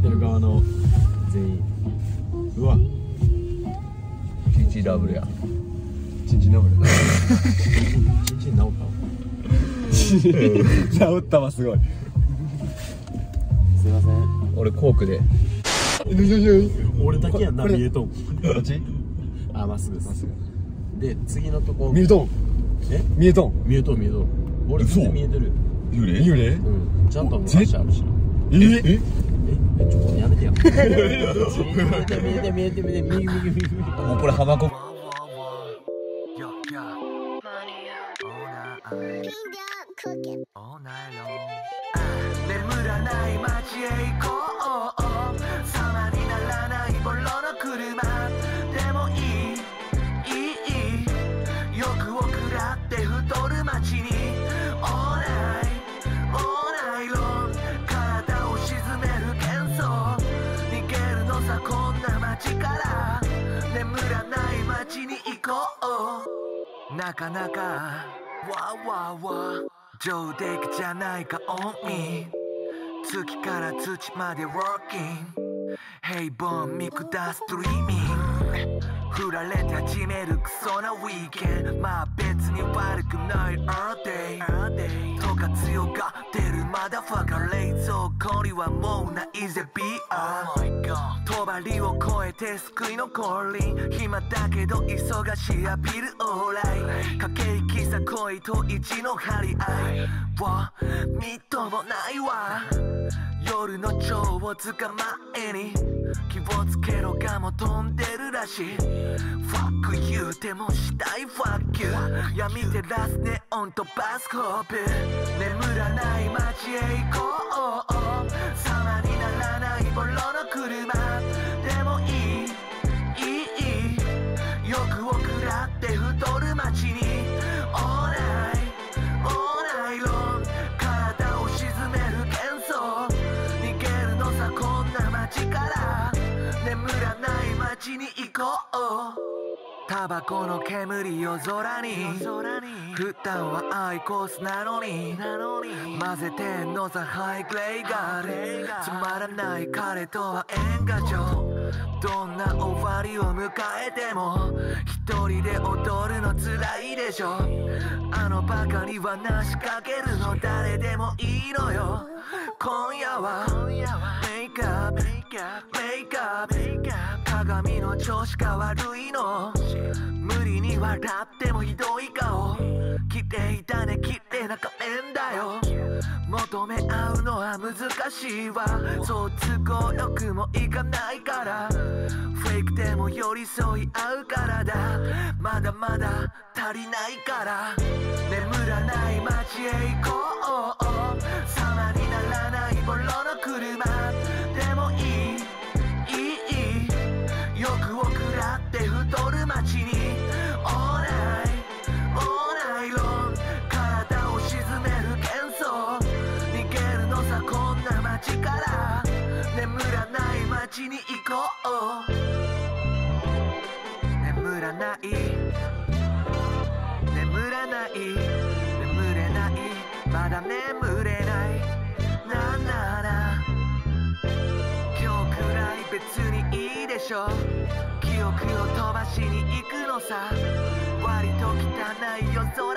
ってる側の全員。うわ。チンチンダブルや。チンチンダブル。チンチン直った治ったわすごい。すいません。俺コークで。俺だけやんな見えとんどっちあまっすぐまっすぐで次のとこ見えとんえ見えとん見えとん見えとん俺全然見えてる幽霊幽霊うんちゃんと足あるしなええええちょっとやめてや見えて見えて見えてもうこれ浜子.眠らない街へなかなかわわわ上出来じゃないか on me 月から土まで working 平凡見下す dreaming 振られて始めるクソなウィーケンまあ別に悪くない all day とか強がってるまだファカ冷蔵庫にはもうないぜビア帳を越えて救いの降臨。暇だけど忙しいアピールオーライ。駆け引きさ恋と意地の張り合い。はみっともないわ夜の蝶を捕まえに気をつけろがも飛んでるらしい。Fuck you でもしたい。Fuck you 闇照らすネオンとバスコープ。眠らない街へ行こう。街から眠らない街に行こう。タバコの煙を空に。普段はアイコースなのに。混ぜてんのさハイグレイガール。つまらない彼とは縁が上どんな終わりを迎えても一人で踊るの辛いでしょ。あのバカにはなしかけるの誰でもいいのよ。今夜は。メイクアップメイクアップ鏡の調子が悪いの。無理に笑ってもひどい顔。綺麗だね。綺麗な仮面だよ。求め合うのは難しいわ。そう都合よくもいかないから。フェイクでも寄り添い合うからだ。まだまだ足りないから。眠らない街へ行こう。ない街に行こう。眠らない。眠らない。眠れない。まだ眠れない。なあなあなあ今日くらい別にいいでしょ。記憶を飛ばしに行くのさ。割と汚い夜空